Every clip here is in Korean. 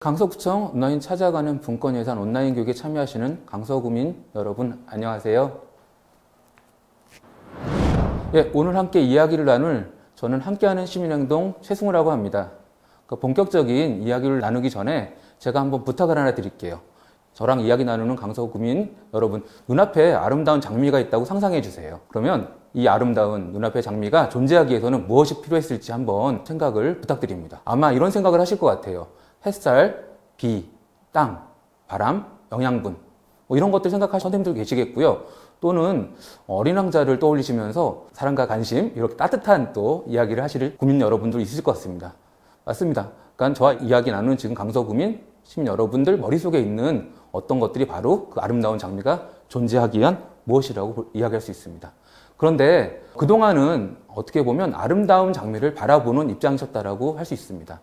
강서구청 온라인 찾아가는 분권 예산 온라인 교육에 참여하시는 강서구민 여러분 안녕하세요. 예, 오늘 함께 이야기를 나눌 저는 함께하는 시민행동 최승우라고 합니다. 그 본격적인 이야기를 나누기 전에 제가 한번 부탁을 하나 드릴게요. 저랑 이야기 나누는 강서구민 여러분 눈앞에 아름다운 장미가 있다고 상상해 주세요. 그러면 이 아름다운 눈앞의 장미가 존재하기 위해서는 무엇이 필요했을지 한번 생각을 부탁드립니다. 아마 이런 생각을 하실 것 같아요. 햇살, 비, 땅, 바람, 영양분 뭐 이런 것들 생각하시는 선생님들 계시겠고요. 또는 어린 왕자를 떠올리시면서 사랑과 관심 이렇게 따뜻한 또 이야기를 하실 국민 여러분들 있으실 것 같습니다. 맞습니다. 그러니까 저와 이야기 나누는 지금 강서구민 시민 여러분들 머릿속에 있는 어떤 것들이 바로 그 아름다운 장미가 존재하기 위한 무엇이라고 이야기할 수 있습니다. 그런데 그동안은 어떻게 보면 아름다운 장미를 바라보는 입장이셨다라고 할 수 있습니다.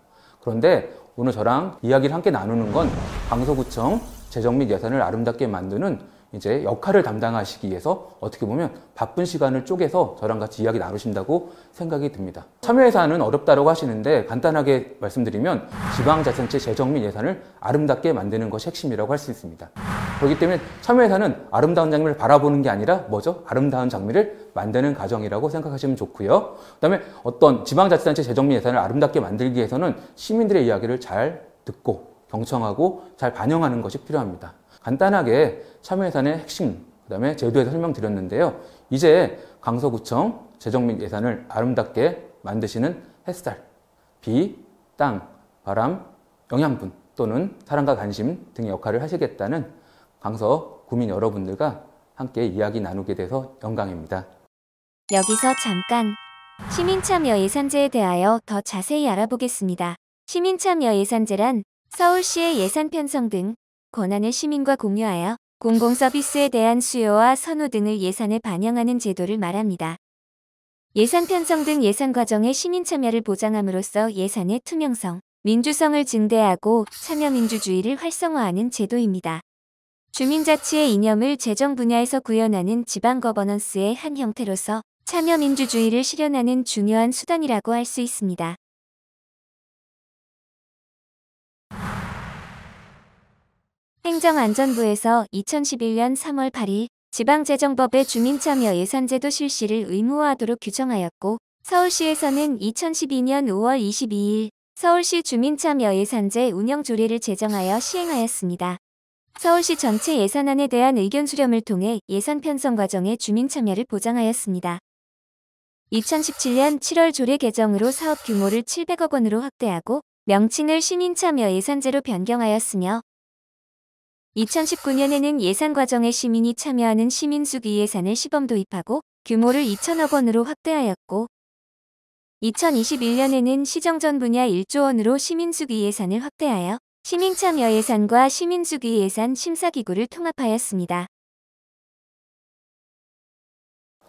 그런데 오늘 저랑 이야기를 함께 나누는 건 강서구청 재정 및 예산을 아름답게 만드는 이제 역할을 담당하시기 위해서 어떻게 보면 바쁜 시간을 쪼개서 저랑 같이 이야기 나누신다고 생각이 듭니다. 참여예산은 어렵다고 하시는데 간단하게 말씀드리면 지방자치단체 재정 및 예산을 아름답게 만드는 것이 핵심이라고 할 수 있습니다. 그렇기 때문에 참여예산은 아름다운 장미를 바라보는 게 아니라 뭐죠? 아름다운 장미를 만드는 과정이라고 생각하시면 좋고요. 그 다음에 어떤 지방자치단체 재정 및 예산을 아름답게 만들기 위해서는 시민들의 이야기를 잘 듣고 경청하고 잘 반영하는 것이 필요합니다. 간단하게 참여예산의 핵심, 그 다음에 제도에서 설명드렸는데요. 이제 강서구청 재정 및 예산을 아름답게 만드시는 햇살, 비, 땅, 바람, 영양분 또는 사랑과 관심 등의 역할을 하시겠다는 강서 구민 여러분들과 함께 이야기 나누게 돼서 영광입니다. 여기서 잠깐 시민참여 예산제에 대하여 더 자세히 알아보겠습니다. 시민참여 예산제란 서울시의 예산 편성 등 권한을 시민과 공유하여 공공서비스에 대한 수요와 선호 등을 예산에 반영하는 제도를 말합니다. 예산 편성 등 예산 과정의 시민 참여를 보장함으로써 예산의 투명성, 민주성을 증대하고 참여 민주주의를 활성화하는 제도입니다. 주민자치의 이념을 재정 분야에서 구현하는 지방 거버넌스의 한 형태로서 참여 민주주의를 실현하는 중요한 수단이라고 할 수 있습니다. 행정안전부에서 2011년 3월 8일 지방재정법의 주민참여 예산제도 실시를 의무화하도록 규정하였고 서울시에서는 2012년 5월 22일 서울시 주민참여 예산제 운영 조례를 제정하여 시행하였습니다. 서울시 전체 예산안에 대한 의견 수렴을 통해 예산 편성 과정의 주민 참여를 보장하였습니다. 2017년 7월 조례 개정으로 사업 규모를 700억 원으로 확대하고 명칭을 시민 참여 예산제로 변경하였으며 2019년에는 예산 과정에 시민이 참여하는 시민수기 예산을 시범 도입하고 규모를 2천억 원으로 확대하였고 2021년에는 시정전 분야 1조 원으로 시민수기 예산을 확대하여 시민참여 예산과 시민수기 예산 심사기구를 통합하였습니다.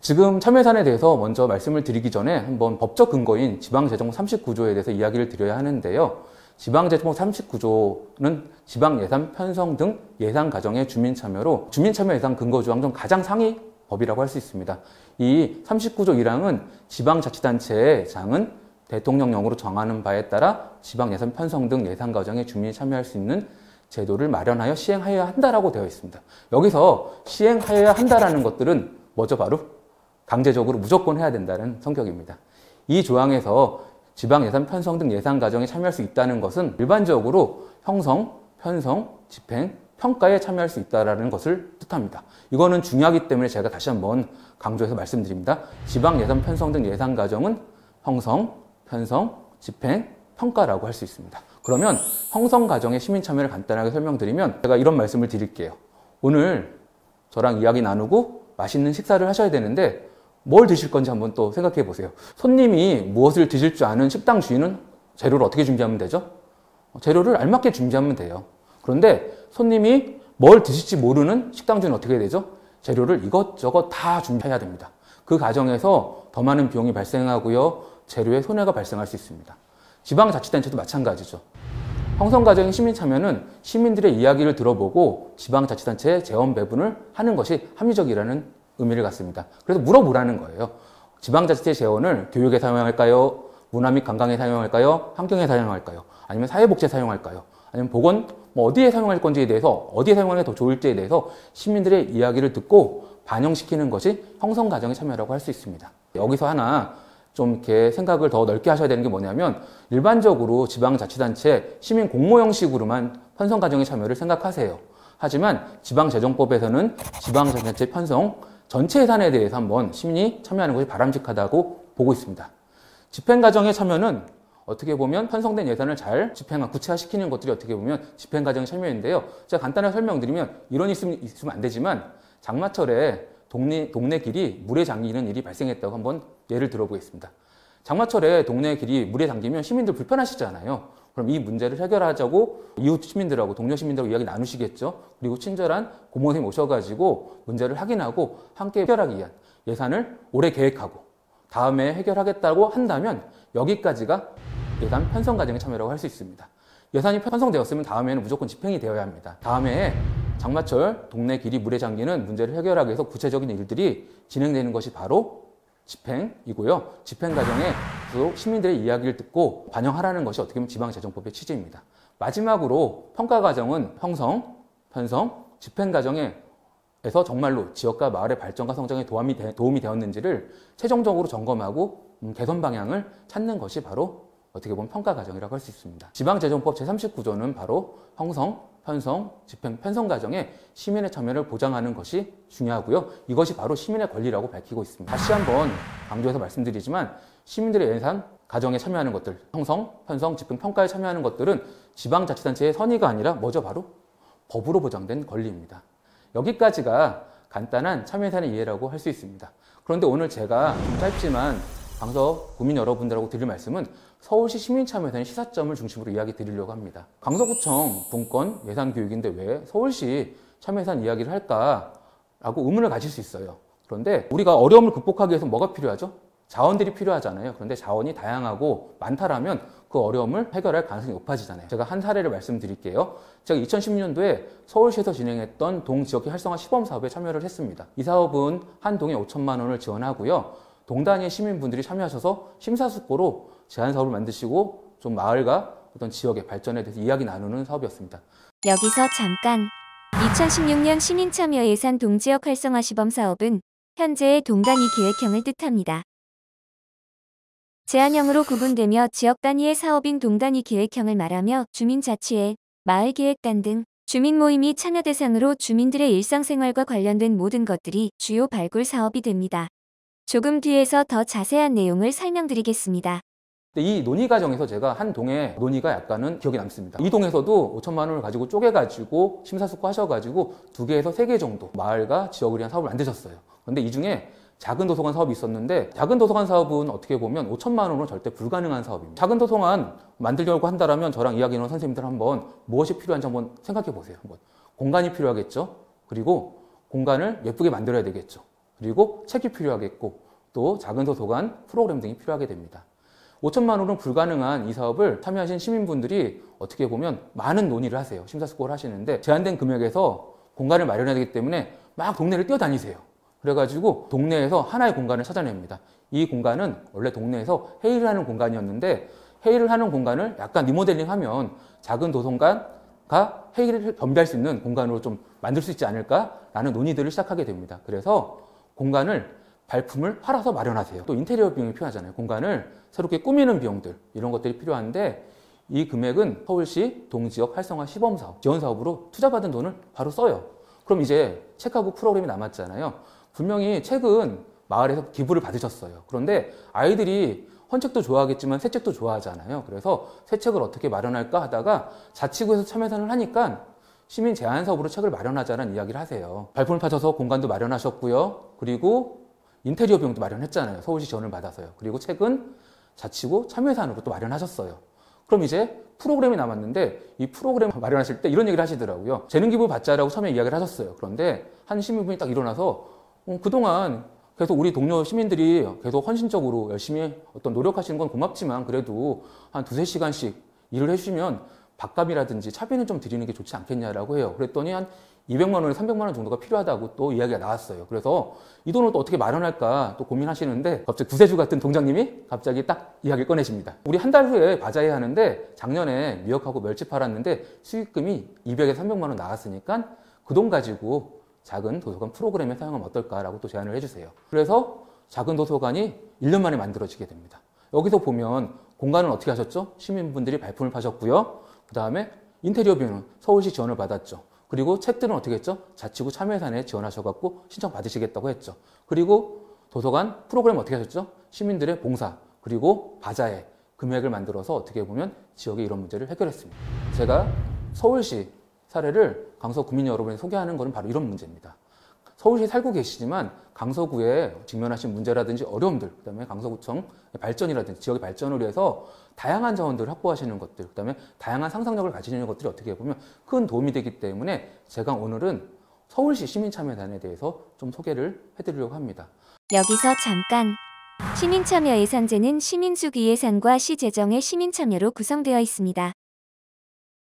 지금 참여예산에 대해서 먼저 말씀을 드리기 전에 한번 법적 근거인 지방재정법 39조에 대해서 이야기를 드려야 하는데요. 지방재정법 39조는 지방예산 편성 등 예산 과정의 주민 참여로 주민 참여 예산 근거 조항 중 가장 상위 법이라고 할 수 있습니다. 이 39조 1항은 지방자치단체의 장은 대통령령으로 정하는 바에 따라 지방예산 편성 등 예산 과정에 주민이 참여할 수 있는 제도를 마련하여 시행하여야 한다라고 되어 있습니다. 여기서 시행하여야 한다라는 것들은 뭐죠? 바로 강제적으로 무조건 해야 된다는 성격입니다. 이 조항에서 지방 예산 편성 등 예산 과정에 참여할 수 있다는 것은 일반적으로 형성, 편성, 집행, 평가에 참여할 수 있다는 것을 뜻합니다. 이거는 중요하기 때문에 제가 다시 한번 강조해서 말씀드립니다. 지방 예산 편성 등 예산 과정은 형성, 편성, 집행, 평가라고 할 수 있습니다. 그러면 형성 과정의 시민 참여를 간단하게 설명드리면 제가 이런 말씀을 드릴게요. 오늘 저랑 이야기 나누고 맛있는 식사를 하셔야 되는데 뭘 드실 건지 한번 또 생각해 보세요. 손님이 무엇을 드실 줄 아는 식당 주인은 재료를 어떻게 준비하면 되죠? 재료를 알맞게 준비하면 돼요. 그런데 손님이 뭘 드실지 모르는 식당 주인은 어떻게 되죠? 재료를 이것저것 다 준비해야 됩니다. 그 과정에서 더 많은 비용이 발생하고요. 재료에 손해가 발생할 수 있습니다. 지방자치단체도 마찬가지죠. 형성과정의 시민 참여는 시민들의 이야기를 들어보고 지방자치단체에 재원 배분을 하는 것이 합리적이라는 의미를 갖습니다. 그래서 물어보라는 거예요. 지방자치체 재원을 교육에 사용할까요? 문화 및 관광에 사용할까요? 환경에 사용할까요? 아니면 사회복지에 사용할까요? 아니면 보건 뭐 어디에 사용할 건지에 대해서 어디에 사용하는 게 더 좋을지에 대해서 시민들의 이야기를 듣고 반영시키는 것이 형성 과정의 참여라고 할 수 있습니다. 여기서 하나 좀 이렇게 생각을 더 넓게 하셔야 되는 게 뭐냐면 일반적으로 지방자치단체 시민 공모 형식으로만 편성 과정의 참여를 생각하세요. 하지만 지방재정법에서는 지방자치단체 편성 전체 예산에 대해서 한번 시민이 참여하는 것이 바람직하다고 보고 있습니다. 집행 과정의 참여는 어떻게 보면 편성된 예산을 잘 집행화, 구체화시키는 것들이 어떻게 보면 집행 과정의 참여인데요. 제가 간단하게 설명드리면 이런 있으면, 있으면 안 되지만 장마철에 동네, 동네 길이 물에 잠기는 일이 발생했다고 한번 예를 들어보겠습니다. 장마철에 동네 길이 물에 잠기면 시민들 불편하시잖아요. 그럼 이 문제를 해결하자고 이웃 시민들하고 동료 시민들하고 이야기 나누시겠죠. 그리고 친절한 고모 선생님 오셔가지고 문제를 확인하고 함께 해결하기 위한 예산을 올해 계획하고 다음에 해결하겠다고 한다면 여기까지가 예산 편성 과정의 참여라고 할 수 있습니다. 예산이 편성되었으면 다음에는 무조건 집행이 되어야 합니다. 다음에 장마철 동네 길이 물에 잠기는 문제를 해결하기 위해서 구체적인 일들이 진행되는 것이 바로 집행이고요. 집행 과정에 또 시민들의 이야기를 듣고 반영하라는 것이 어떻게 보면 지방재정법의 취지입니다. 마지막으로 평가 과정은 형성, 편성, 집행 과정에 에서 정말로 지역과 마을의 발전과 성장에 도움이, 되, 도움이 되었는지를 최종적으로 점검하고 음, 개선 방향을 찾는 것이 바로 어떻게 보면 평가 과정이라고 할 수 있습니다. 지방재정법 제39조는 바로 형성, 편성, 집행, 편성 과정에 시민의 참여를 보장하는 것이 중요하고요. 이것이 바로 시민의 권리라고 밝히고 있습니다. 다시 한번 강조해서 말씀드리지만 시민들의 예산 과정에 참여하는 것들, 형성, 편성, 집행, 평가에 참여하는 것들은 지방자치단체의 선의가 아니라 뭐죠? 바로 법으로 보장된 권리입니다. 여기까지가 간단한 참여예산의 이해라고 할 수 있습니다. 그런데 오늘 제가 좀 짧지만 강서 구민 여러분들하고 드릴 말씀은 서울시 시민참여예산의 시사점을 중심으로 이야기 드리려고 합니다. 강서구청 분권 예산 교육인데 왜 서울시 참여예산 이야기를 할까라고 의문을 가질 수 있어요. 그런데 우리가 어려움을 극복하기 위해서 뭐가 필요하죠? 자원들이 필요하잖아요. 그런데 자원이 다양하고 많다라면 그 어려움을 해결할 가능성이 높아지잖아요. 제가 한 사례를 말씀드릴게요. 제가 2016년도에 서울시에서 진행했던 동지역의 활성화 시범 사업에 참여를 했습니다. 이 사업은 한 동에 5천만 원을 지원하고요. 동단위의 시민분들이 참여하셔서 심사숙고로 제안 사업을 만드시고 좀 마을과 어떤 지역의 발전에 대해서 이야기 나누는 사업이었습니다. 여기서 잠깐 2016년 시민참여 예산 동지역 활성화 시범 사업은 현재의 동단위 계획형을 뜻합니다. 제한형으로 구분되며 지역 단위의 사업인 동단위 계획형을 말하며 주민자치회, 마을계획단 등 주민 모임이 참여 대상으로 주민들의 일상생활과 관련된 모든 것들이 주요 발굴 사업이 됩니다. 조금 뒤에서 더 자세한 내용을 설명드리겠습니다. 근데 이 논의 과정에서 제가 한 동의 논의가 약간은 기억에 남습니다. 이 동에서도 5천만 원을 가지고 쪼개가지고 심사숙고 하셔가지고 두 개에서 세 개 정도 마을과 지역을 위한 사업을 만드셨어요. 그런데 이 중에 작은 도서관 사업이 있었는데 작은 도서관 사업은 어떻게 보면 5천만 원으로 절대 불가능한 사업입니다. 작은 도서관 만들려고 한다면 저랑 이야기하는 선생님들 한번 무엇이 필요한지 한번 생각해 보세요. 한번 공간이 필요하겠죠. 그리고 공간을 예쁘게 만들어야 되겠죠. 그리고 책이 필요하겠고 또 작은 도서관 프로그램 등이 필요하게 됩니다. 5천만 원은 불가능한 이 사업을 참여하신 시민분들이 어떻게 보면 많은 논의를 하세요. 심사숙고를 하시는데 제한된 금액에서 공간을 마련해야 되기 때문에 막 동네를 뛰어다니세요. 그래가지고 동네에서 하나의 공간을 찾아냅니다. 이 공간은 원래 동네에서 회의를 하는 공간이었는데 회의를 하는 공간을 약간 리모델링 하면 작은 도서관과 회의를 겸비할 수 있는 공간으로 좀 만들 수 있지 않을까라는 논의들을 시작하게 됩니다. 그래서 공간을 발품을 팔아서 마련하세요. 또 인테리어 비용이 필요하잖아요. 공간을 새롭게 꾸미는 비용들 이런 것들이 필요한데 이 금액은 서울시 동지역 활성화 시범 사업 지원 사업으로 투자받은 돈을 바로 써요. 그럼 이제 책하고 프로그램이 남았잖아요. 분명히 책은 마을에서 기부를 받으셨어요. 그런데 아이들이 헌책도 좋아하겠지만 새 책도 좋아하잖아요. 그래서 새 책을 어떻게 마련할까 하다가 자치구에서 참여산을 하니까 시민 제안 사업으로 책을 마련하자는 이야기를 하세요. 발품을 파셔서 공간도 마련하셨고요. 그리고 인테리어 비용도 마련했잖아요. 서울시 지원을 받아서요. 그리고 책은 자치구 참여예산으로 또 마련하셨어요. 그럼 이제 프로그램이 남았는데 이 프로그램 마련하실 때 이런 얘기를 하시더라고요. 재능 기부 받자라고 처음에 이야기를 하셨어요. 그런데 한 시민분이 딱 일어나서 어, 그동안 계속 우리 동료 시민들이 계속 헌신적으로 열심히 어떤 노력하시는 건 고맙지만 그래도 한 두세 시간씩 일을 해주시면 밥값이라든지 차비는 좀 드리는 게 좋지 않겠냐라고 해요. 그랬더니 한 200만 원에 300만 원 정도가 필요하다고 또 이야기가 나왔어요. 그래서 이 돈을 또 어떻게 마련할까 또 고민하시는데 갑자기 구세주 같은 동장님이 갑자기 딱 이야기를 꺼내십니다. 우리 한 달 후에 바자회 하는데 작년에 미역하고 멸치 팔았는데 수익금이 200에서 300만 원 나왔으니까 그 돈 가지고 작은 도서관 프로그램에 사용하면 어떨까라고 또 제안을 해주세요. 그래서 작은 도서관이 1년 만에 만들어지게 됩니다. 여기서 보면 공간은 어떻게 하셨죠? 시민분들이 발품을 파셨고요. 그 다음에 인테리어 비용은 서울시 지원을 받았죠. 그리고 책들은 어떻게 했죠? 자치구 참여예산에 지원하셔갖고 신청 받으시겠다고 했죠. 그리고 도서관 프로그램 어떻게 하셨죠? 시민들의 봉사 그리고 바자회 금액을 만들어서 어떻게 보면 지역의 이런 문제를 해결했습니다. 제가 서울시 사례를 강서 구민 여러분에 소개하는 것은 바로 이런 문제입니다. 서울시에 살고 계시지만 강서구에 직면하신 문제라든지 어려움들, 그다음에 강서구청 발전이라든지 지역의 발전을 위해서 다양한 자원들을 확보하시는 것들, 그다음에 다양한 상상력을 가지는 것들이 어떻게 보면 큰 도움이 되기 때문에 제가 오늘은 서울시 시민참여단에 대해서 좀 소개를 해드리려고 합니다. 여기서 잠깐. 시민참여 예산제는 시민수기 예산과 시 재정의 시민참여로 구성되어 있습니다.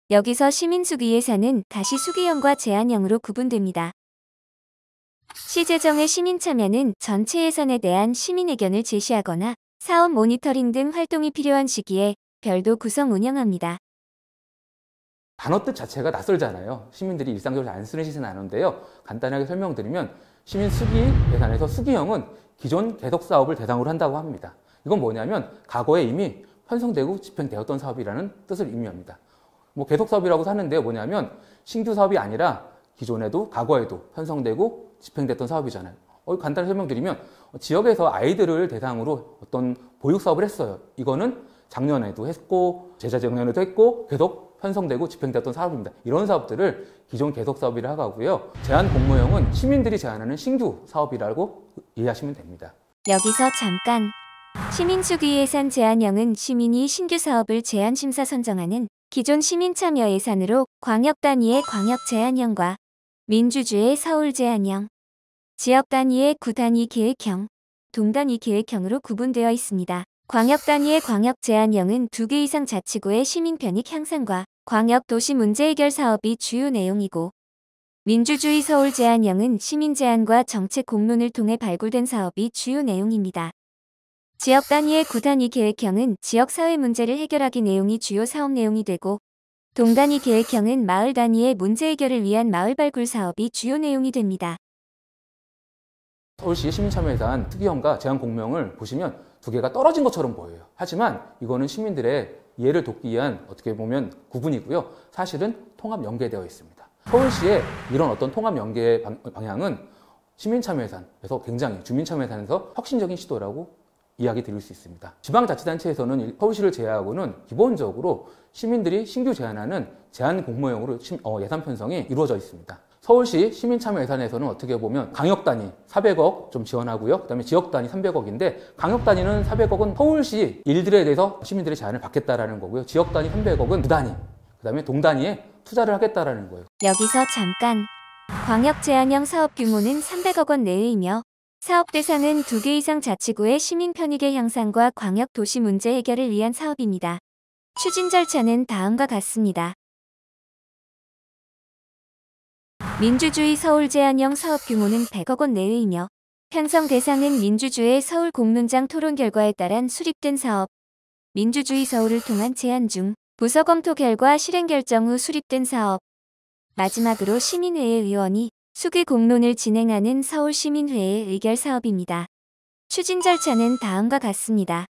여기서 시민수기 예산은 다시 수기형과 제한형으로 구분됩니다. 시재정의 시민 참여는 전체 예산에 대한 시민 의견을 제시하거나 사업 모니터링 등 활동이 필요한 시기에 별도 구성 운영합니다. 단어 뜻 자체가 낯설잖아요. 시민들이 일상적으로 안 쓰시진 않은데요. 간단하게 설명드리면 시민 수기 예산에서 수기형은 기존 계속 사업을 대상으로 한다고 합니다. 이건 뭐냐면 과거에 이미 편성되고 집행되었던 사업이라는 뜻을 의미합니다. 뭐 계속 사업이라고 하는데요. 뭐냐면 신규 사업이 아니라 기존에도 과거에도 편성되고 집행됐던 사업이잖아요. 어, 간단히 설명드리면 지역에서 아이들을 대상으로 어떤 보육 사업을 했어요. 이거는 작년에도 했고 재자작년에도 했고 계속 편성되고 집행됐던 사업입니다. 이런 사업들을 기존 계속 사업이라 하고요. 제한 공모형은 시민들이 제안하는 신규 사업이라고 이해하시면 됩니다. 여기서 잠깐. 시민수기 예산 제한형은 시민이 신규 사업을 제한 심사 선정하는 기존 시민참여 예산으로 광역 단위의 광역 제한형과 민주주의 서울 제한형, 지역 단위의 구 단위 계획형, 동 단위 계획형으로 구분되어 있습니다. 광역 단위의 광역 제한형은 두 개 이상 자치구의 시민 편익 향상과 광역 도시 문제 해결 사업이 주요 내용이고 민주주의 서울 제한형은 시민 제안과 정책 공론을 통해 발굴된 사업이 주요 내용입니다. 지역 단위의 구 단위 계획형은 지역 사회 문제를 해결하기 내용이 주요 사업 내용이 되고 동 단위 계획형은 마을 단위의 문제 해결을 위한 마을 발굴 사업이 주요 내용이 됩니다. 서울시 시민참여예산 특이형과 제한 공명을 보시면 두 개가 떨어진 것처럼 보여요. 하지만 이거는 시민들의 이해를 돕기 위한 어떻게 보면 구분이고요. 사실은 통합 연계되어 있습니다. 서울시의 이런 어떤 통합 연계 방- 방향은 시민참여예산에서 굉장히 주민참여예산에서 혁신적인 시도라고 이야기 드릴 수 있습니다. 지방자치단체에서는 이 서울시를 제외하고는 기본적으로 시민들이 신규 제안하는 제한 공모형으로 심- 어, 예산 편성이 이루어져 있습니다. 서울시 시민참여 예산에서는 어떻게 보면 강역 단위 400억 좀 지원하고요. 그다음에 지역 단위 300억인데 강역 단위는 400억은 서울시 일들에 대해서 시민들의 제안을 받겠다라는 거고요. 지역 단위 300억은 구 단위, 그다음에 동 단위에 투자를 하겠다라는 거예요. 여기서 잠깐. 광역 제한형 사업 규모는 300억 원 내외이며 사업 대상은 두 개 이상 자치구의 시민 편익의 향상과 광역 도시 문제 해결을 위한 사업입니다. 추진 절차는 다음과 같습니다. 민주주의 서울 제한형 사업 규모는 100억 원 내외이며 편성 대상은 민주주의 서울 공론장 토론 결과에 따른 수립된 사업, 민주주의 서울을 통한 제안 중 부서 검토 결과 실행 결정 후 수립된 사업, 마지막으로 시민회의 의원이 수기 공론을 진행하는 서울시민회의 의결 사업입니다. 추진 절차는 다음과 같습니다.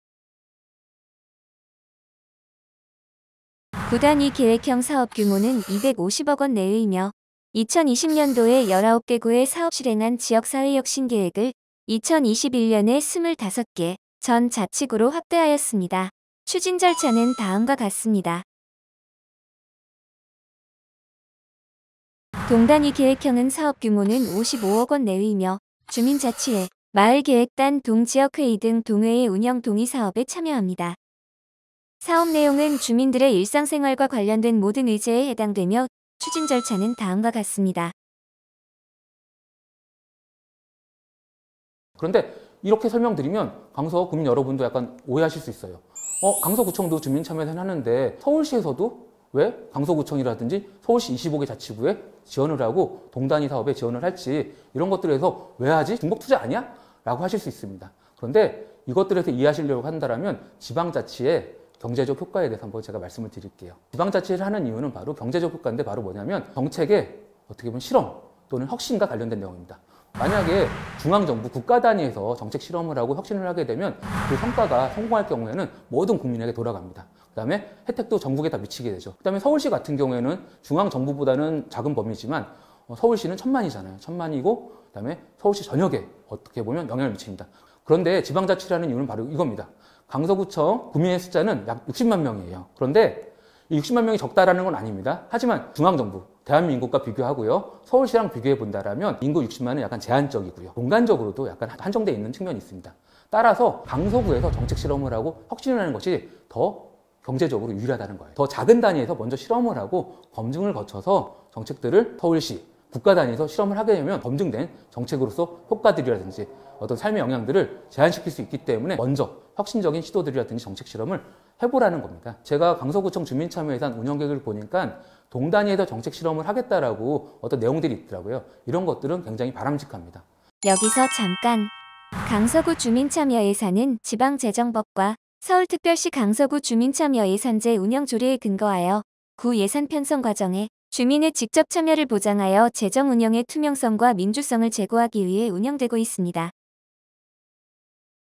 구단위 계획형 사업 규모는 250억 원 내외이며 2020년도에 19개 구의 사업 실행한 지역사회 혁신 계획을 2021년에 25개 전 자치구로 확대하였습니다. 추진 절차는 다음과 같습니다. 동단위 계획형은 사업 규모는 55억 원 내외이며 주민자치회, 마을계획단, 동지역회의 등 동회의 운영 동의 사업에 참여합니다. 사업 내용은 주민들의 일상생활과 관련된 모든 의제에 해당되며 추진 절차는 다음과 같습니다. 그런데 이렇게 설명드리면 강서 구민 여러분도 약간 오해하실 수 있어요. 어, 강서구청도 주민 참여예산 하는데 서울시에서도 왜 강서구청이라든지 서울시 25개 자치구에 지원을 하고 동단위 사업에 지원을 할지 이런 것들에서 왜 하지? 중복 투자 아니야? 라고 하실 수 있습니다. 그런데 이것들에서 이해하시려고 한다면 지방자치의 경제적 효과에 대해서 한번 제가 말씀을 드릴게요. 지방자치를 하는 이유는 바로 경제적 효과인데 바로 뭐냐면 정책의 어떻게 보면 실험 또는 혁신과 관련된 내용입니다. 만약에 중앙정부 국가 단위에서 정책 실험을 하고 혁신을 하게 되면 그 성과가 성공할 경우에는 모든 국민에게 돌아갑니다. 그 다음에 혜택도 전국에 다 미치게 되죠. 그 다음에 서울시 같은 경우에는 중앙 정부보다는 작은 범위지만 어, 서울시는 천만이잖아요. 천만이고 그 다음에 서울시 전역에 어떻게 보면 영향을 미칩니다. 그런데 지방자치라는 이유는 바로 이겁니다. 강서구청 구민의 숫자는 약 60만 명이에요. 그런데 이 60만 명이 적다라는 건 아닙니다. 하지만 중앙정부, 대한민국과 비교하고요. 서울시랑 비교해 본다라면 인구 60만은 약간 제한적이고요. 공간적으로도 약간 한정되어 있는 측면이 있습니다. 따라서 강서구에서 정책 실험을 하고 혁신을 하는 것이 더 경제적으로 유리하다는 거예요. 더 작은 단위에서 먼저 실험을 하고 검증을 거쳐서 정책들을 서울시, 국가 단위에서 실험을 하게 되면 검증된 정책으로서 효과들이라든지 어떤 삶의 영향들을 제한시킬 수 있기 때문에 먼저 혁신적인 시도들이라든지 정책 실험을 해보라는 겁니다. 제가 강서구청 주민참여예산 운영 계획을 보니까 동단위에서 정책 실험을 하겠다라고 어떤 내용들이 있더라고요. 이런 것들은 굉장히 바람직합니다. 여기서 잠깐. 강서구 주민참여 예산은 지방재정법과 서울특별시 강서구 주민참여 예산제 운영 조례에 근거하여 구 예산 편성 과정에 주민의 직접 참여를 보장하여 재정 운영의 투명성과 민주성을 제고하기 위해 운영되고 있습니다.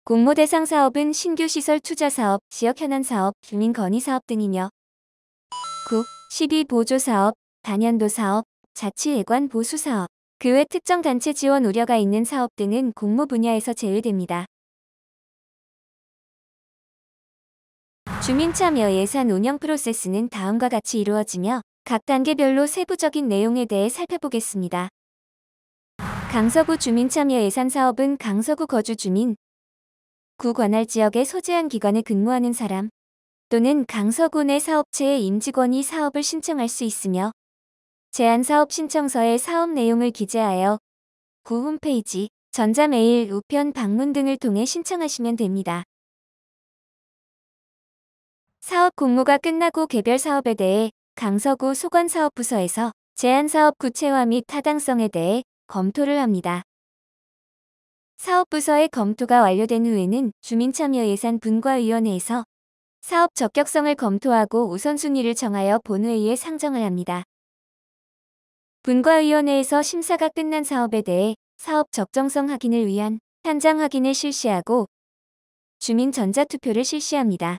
공모 대상 사업은 신규 시설 투자 사업, 지역 현안 사업, 주민 건의 사업 등이며 9. 12 보조 사업, 단연도 사업, 자치예관 보수 사업, 그 외 특정 단체 지원 우려가 있는 사업 등은 공모 분야에서 제외됩니다. 주민참여 예산 운영 프로세스는 다음과 같이 이루어지며 각 단계별로 세부적인 내용에 대해 살펴보겠습니다. 강서구 주민참여 예산 사업은 강서구 거주 주민, 구 관할 지역에 소재한 기관에 근무하는 사람 또는 강서구 내 사업체의 임직원이 사업을 신청할 수 있으며 제안사업 신청서에 사업 내용을 기재하여 구 홈페이지, 전자메일, 우편, 방문 등을 통해 신청하시면 됩니다. 사업 공모가 끝나고 개별 사업에 대해 강서구 소관사업부서에서 제안사업 구체화 및 타당성에 대해 검토를 합니다. 사업부서의 검토가 완료된 후에는 주민참여예산 분과위원회에서 사업 적격성을 검토하고 우선순위를 정하여 본회의에 상정을 합니다. 분과위원회에서 심사가 끝난 사업에 대해 사업 적정성 확인을 위한 현장 확인을 실시하고 주민 전자투표를 실시합니다.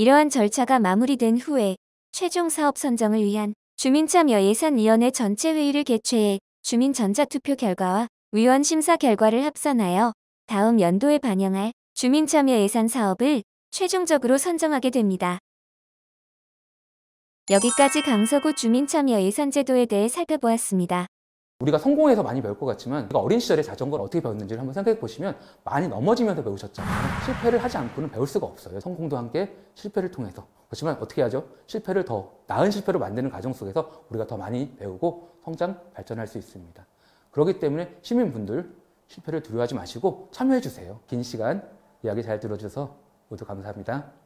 이러한 절차가 마무리된 후에 최종 사업 선정을 위한 주민참여예산위원회 전체 회의를 개최해 주민 전자투표 결과와 위원 심사 결과를 합산하여 다음 연도에 반영할 주민참여예산 사업을 최종적으로 선정하게 됩니다. 여기까지 강서구 주민참여예산제도에 대해 살펴보았습니다. 우리가 성공해서 많이 배울 것 같지만 우리가 어린 시절에 자전거를 어떻게 배웠는지를 한번 생각해 보시면 많이 넘어지면서 배우셨잖아요. 실패를 하지 않고는 배울 수가 없어요. 성공도 함께 실패를 통해서. 그렇지만 어떻게 하죠? 실패를 더 나은 실패로 만드는 과정 속에서 우리가 더 많이 배우고 성장, 발전할 수 있습니다. 그렇기 때문에 시민분들 실패를 두려워하지 마시고 참여해 주세요. 긴 시간 이야기 잘 들어주셔서 모두 감사합니다.